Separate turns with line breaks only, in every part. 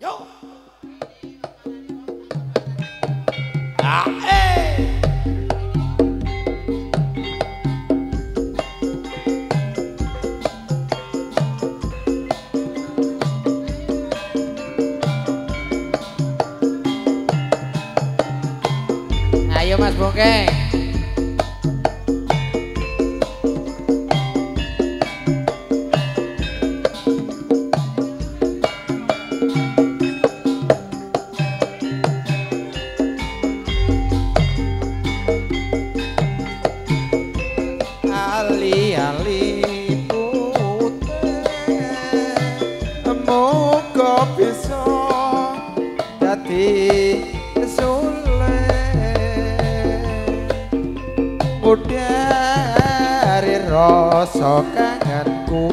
Yo. Ah, eh.
Ayo Mas Bongkeng rasa kangenku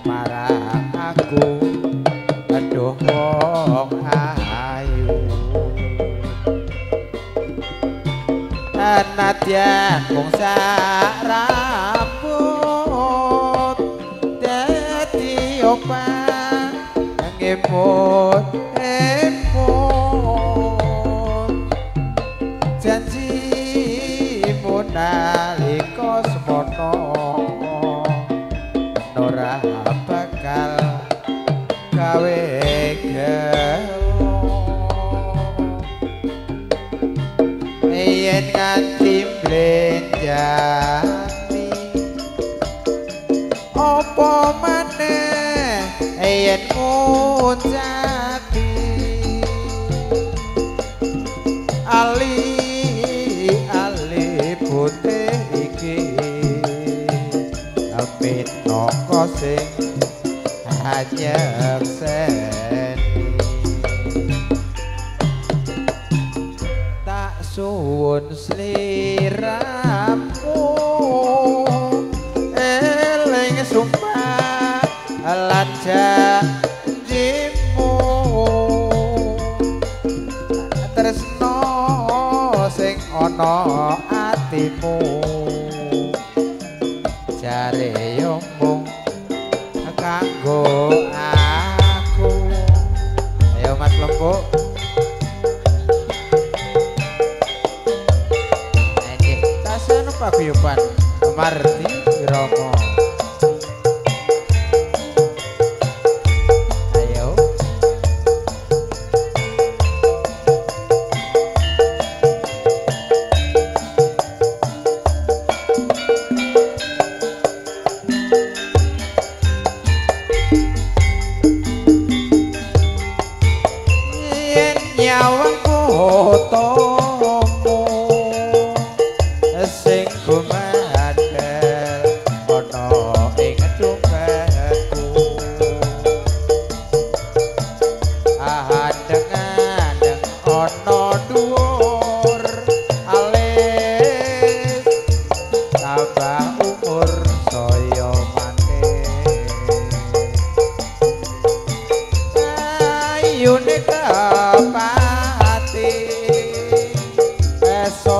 marang aku. Aduh wong ayu. Anat ya kong dadi opah ngipun ati apa maneh? Yen ngucapi ali ali putih iki. Pitaka sing Yeah. atimu jare yombong kanggo aku. Ayo mas lembu ini tasnya apa kuyupan kemarin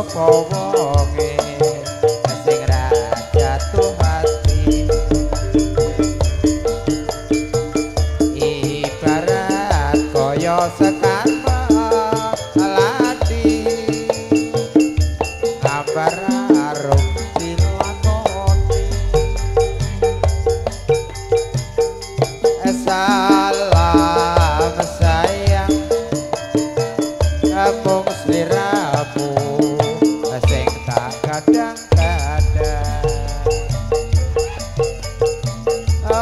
pawonge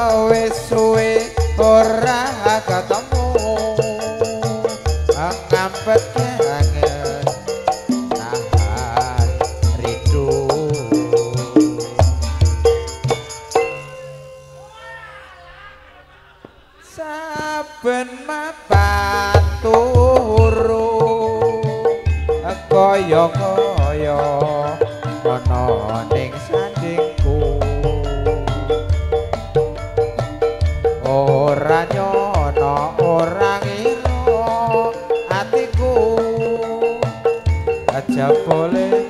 वे सोए chapole.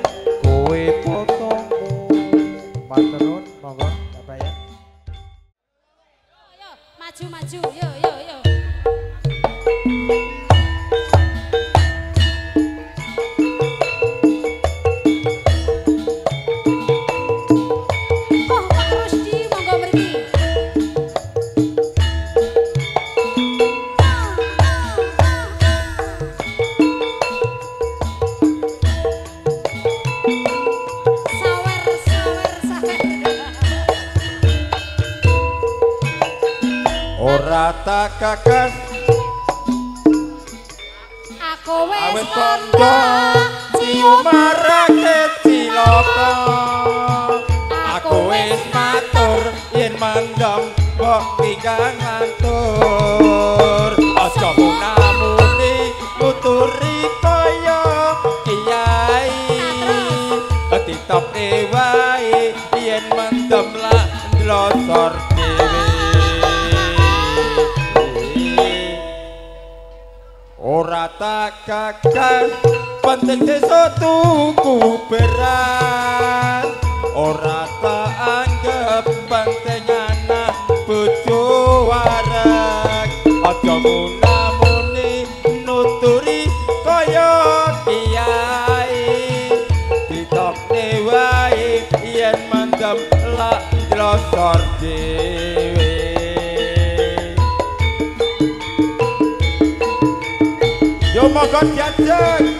katakakan
aku wis kondo ciu
marake ciloko
aku wis matur
yen mandang kok pikang atur kakak penting desa tuku beras ora forgot your dirt.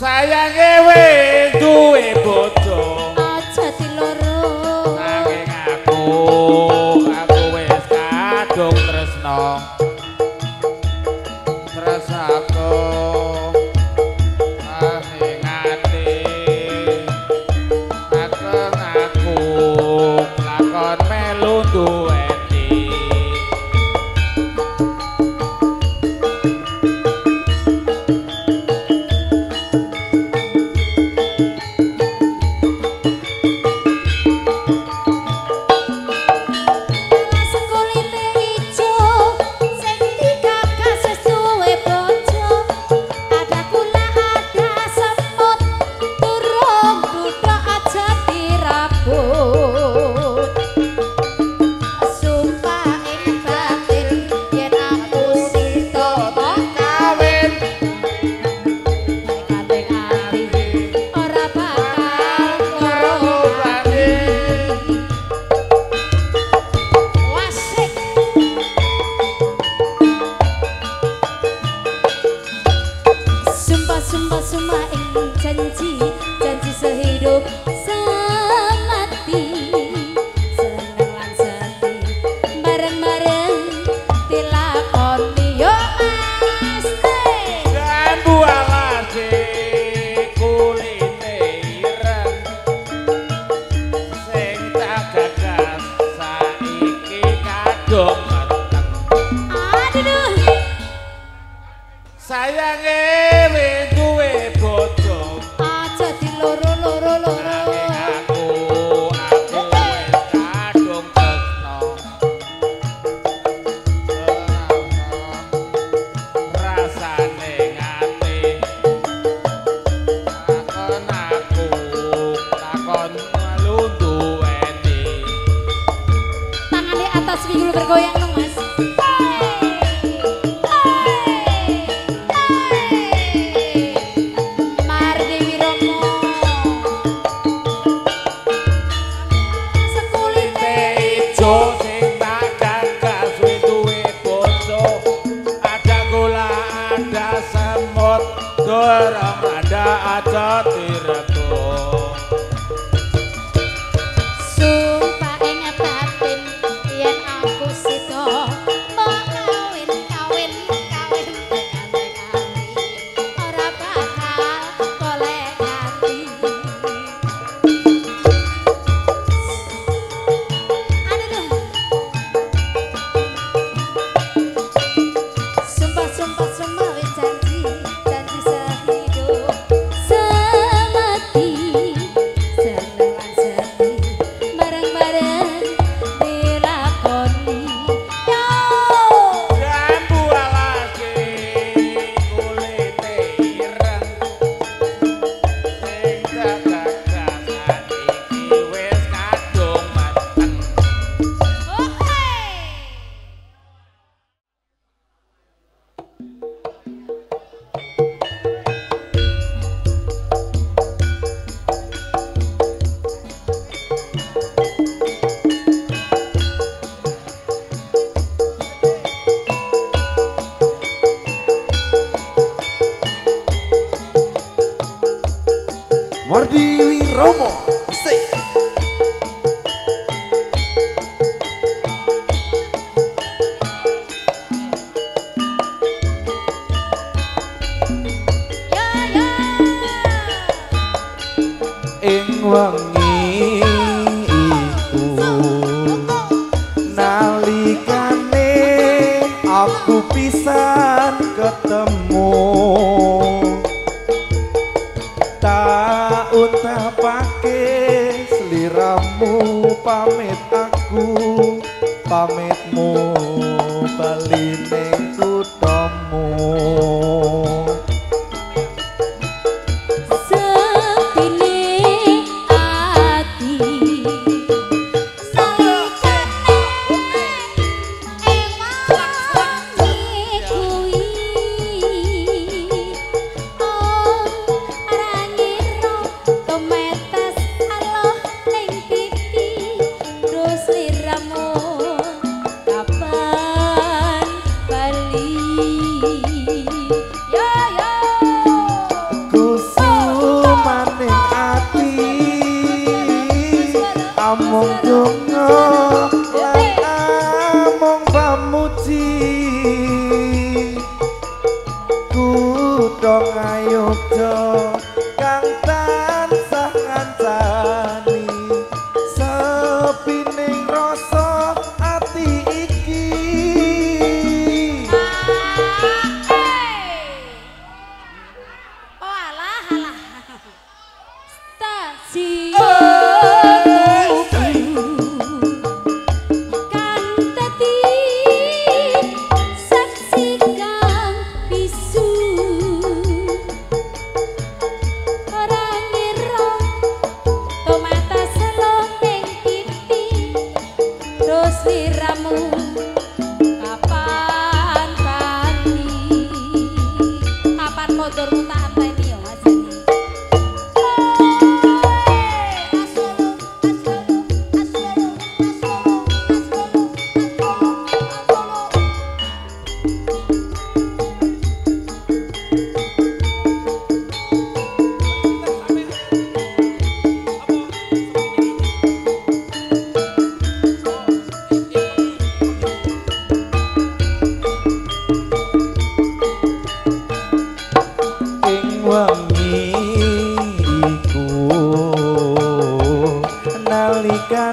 Sayang eh, ewe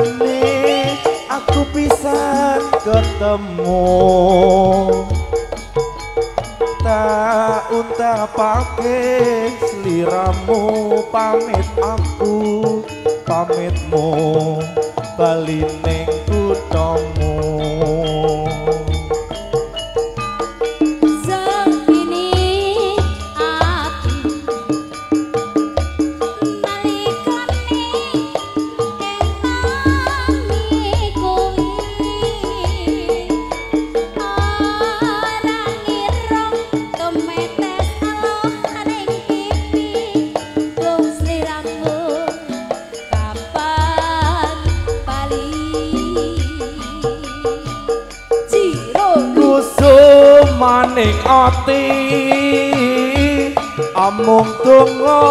kali aku bisa ketemu. Tak untah pakai seliramu pamit aku pamitmu bali ning kutomu ning ati. Amung donga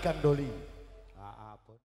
ikan doli.